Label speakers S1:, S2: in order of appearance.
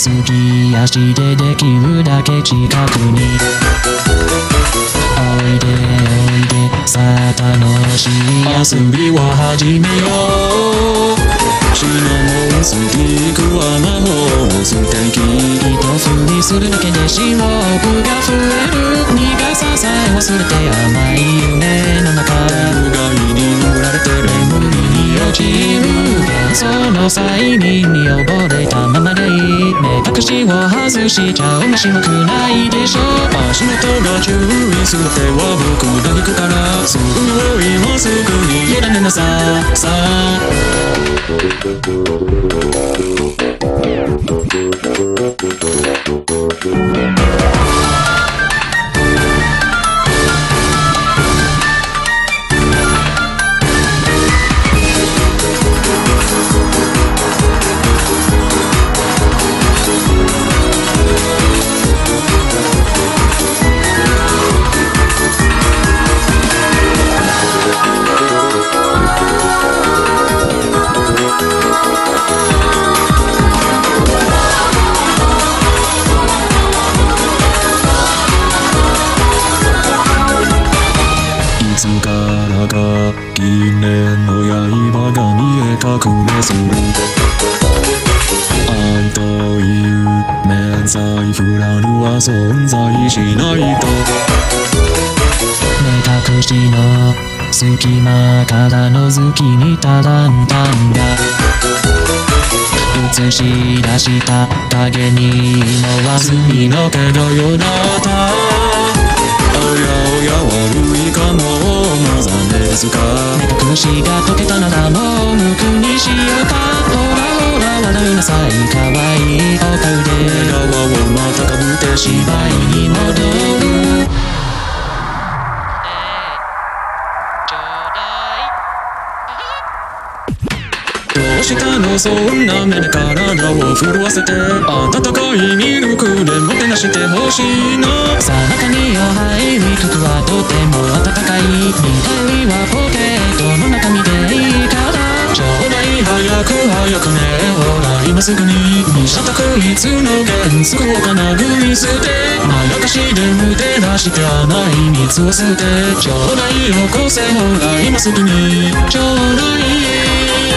S1: く
S2: 急ぎ足でできるだけ近くに。おいでおいでさあ楽しい遊びを始めよう
S1: シナモンスティックは魔法素敵
S2: 一振りするだけでシロップが増える苦ささえ忘れて甘い夢の中
S1: うがいに塗られてる
S2: 眠りに落ちる。幻想の際に見溺れたままでい。い目隠しを外しちゃ面白くないでしょ。
S1: 足元が注意する手は僕が引くからすごいもすぐに
S2: 委ねなさ。さ
S1: いか銀蓮の刃が見え隠れする。愛という免罪フラグは存在しないと。
S2: 目隠しの隙間から覗きにただんだんだ。映し出した影に今は
S1: 罪のけどよだったおやおや悪いかもすか
S2: 目隠しが解けたならもう無垢にしようか。ほらほら笑いなさい可愛いお顔で。
S1: 笑顔をまたかぶって芝居に戻る。どうしたのそんな目でを震わせて温かいミルクでもてなしてほしいの
S2: さあ中にお入り服はとても暖かい。緑はポケットの中身でいいから。
S1: ちょうだい早く早くねほら今すぐに見したくいつの原則をかなぐい捨て。まやかしでもてなして甘い蜜を吸ってちょうだいよこせほら今すぐに。ちょうだい。